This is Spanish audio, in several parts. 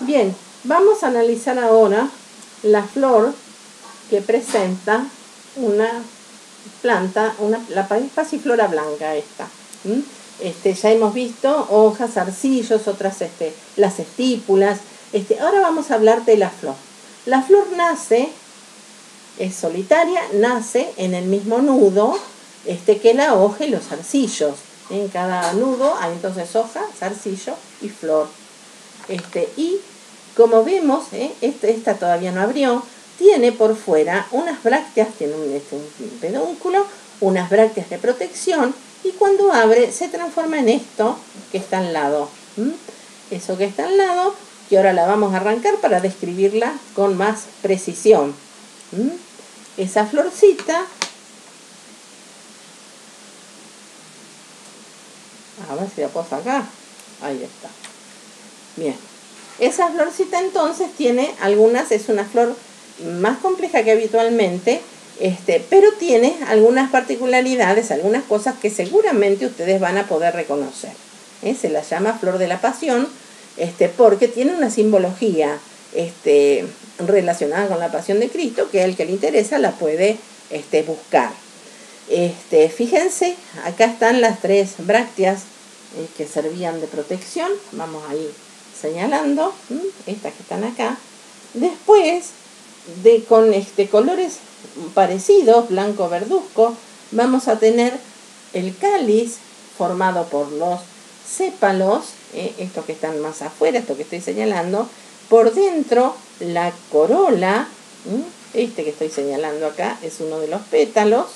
Bien, vamos a analizar ahora la flor que presenta una planta, una, la pasiflora blanca esta. Este, ya hemos visto hojas, arcillos, otras, este, las estípulas. Este, ahora vamos a hablar de la flor. La flor nace, es solitaria, nace en el mismo nudo este, que la hoja y los arcillos. En cada nudo hay entonces hoja, zarcillo y flor. Este, y como vemos, ¿eh? este, esta todavía no abrió, tiene por fuera unas brácteas, tiene un, pedúnculo, unas brácteas de protección y cuando abre se transforma en esto que está al lado. Eso que está al lado, que ahora la vamos a arrancar para describirla con más precisión. Esa florcita A ver si la puedo sacar. Ahí está. Bien. Esa florcita entonces tiene algunas, es una flor más compleja que habitualmente, este, pero tiene algunas particularidades, algunas cosas que seguramente ustedes van a poder reconocer. ¿eh? Se la llama flor de la pasión, este, porque tiene una simbología este, relacionada con la pasión de Cristo, que el que le interesa la puede este, buscar. Este, fíjense, acá están las tres brácteas eh, que servían de protección. Vamos a ir señalando estas que están acá. Después, de, con este, colores parecidos, blanco verduzco, vamos a tener el cáliz formado por los sépalos, eh, estos que están más afuera, esto que estoy señalando, por dentro la corola, este que estoy señalando acá es uno de los pétalos,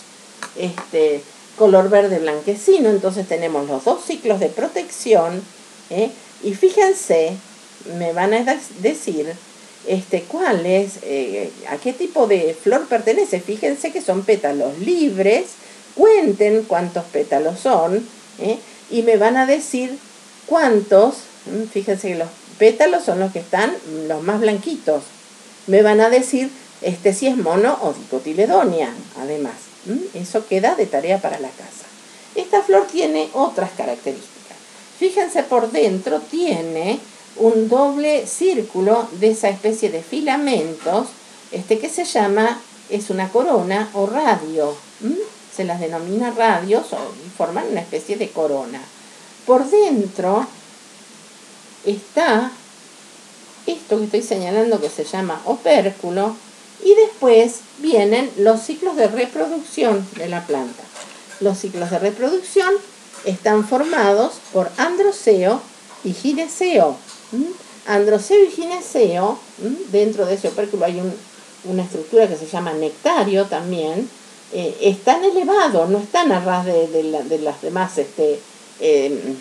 este, color verde blanquecino, entonces tenemos los dos ciclos de protección, ¿eh? Y fíjense, me van a decir este, cuál es, eh, a qué tipo de flor pertenece, fíjense que son pétalos libres, cuenten cuántos pétalos son, ¿eh? y me van a decir cuántos, fíjense que los pétalos son los que están los más blanquitos, me van a decir este si es mono o dicotiledonia, además. Eso queda de tarea para la casa. Esta flor tiene otras características. Fíjense por dentro, tiene un doble círculo de esa especie de filamentos, este que se llama, es una corona o radio. Se las denomina radios y forman una especie de corona. Por dentro está esto que estoy señalando que se llama opérculo, y después vienen los ciclos de reproducción de la planta. Los ciclos de reproducción están formados por androceo y gineceo. Androceo y gineceo, dentro de ese opérculo hay una estructura que se llama nectario también, eh, están elevados, no están a ras de, las demás este, em,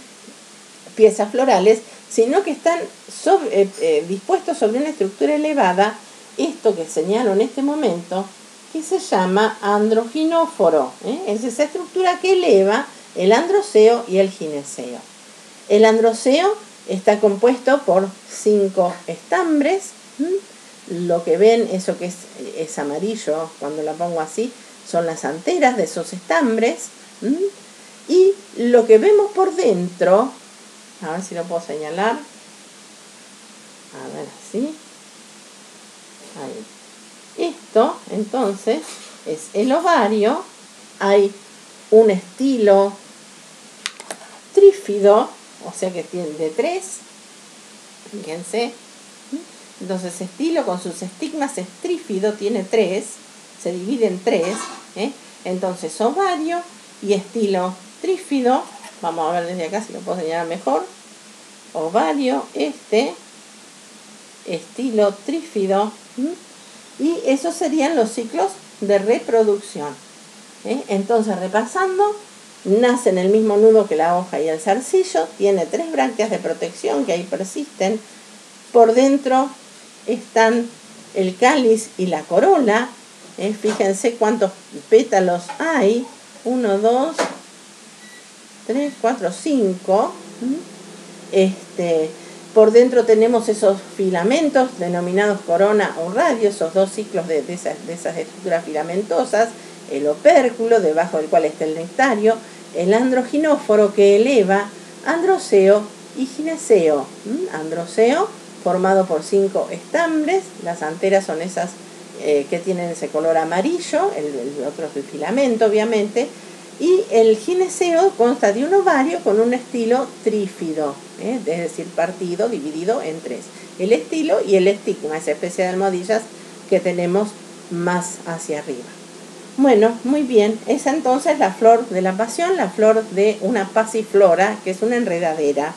piezas florales, sino que están eh, eh, dispuestos sobre una estructura elevada esto que señalo en este momento, que se llama androginóforo. ¿eh? Es esa estructura que eleva el androceo y el gineceo. El androceo está compuesto por cinco estambres. Lo que ven, eso que es, es, amarillo, cuando la pongo así, son las anteras de esos estambres. Y lo que vemos por dentro, a ver si lo puedo señalar. A ver, así. Esto, entonces, es el ovario. Hay un estilo trífido, o sea que tiene de tres. Fíjense. Entonces, estilo con sus estigmas es trífido, tiene tres. Se divide en tres. ¿eh? Entonces, ovario y estilo trífido. Vamos a ver desde acá si lo puedo señalar mejor. Ovario, este, estilo trífido y esos serían los ciclos de reproducción. ¿eh? Entonces, repasando, nace en el mismo nudo que la hoja y el zarcillo, tiene tres brácteas de protección que ahí persisten. Por dentro están el cáliz y la corola. ¿eh? Fíjense cuántos pétalos hay. Uno, dos, tres, cuatro, cinco. Este, por dentro tenemos esos filamentos denominados corona o radio, esos dos ciclos de, esas, estructuras filamentosas, el opérculo, debajo del cual está el nectario, el androginóforo que eleva androceo y gineceo. Androceo formado por cinco estambres. Las anteras son esas eh, que tienen ese color amarillo, el, el otro es el filamento, obviamente. Y el gineceo consta de un ovario con un estilo trífido, ¿eh? es decir, partido, dividido en tres. El estilo y el estigma, esa especie de almohadillas que tenemos más hacia arriba. Bueno, muy bien. Es entonces la flor de la pasión, la flor de una pasiflora, que es una enredadera.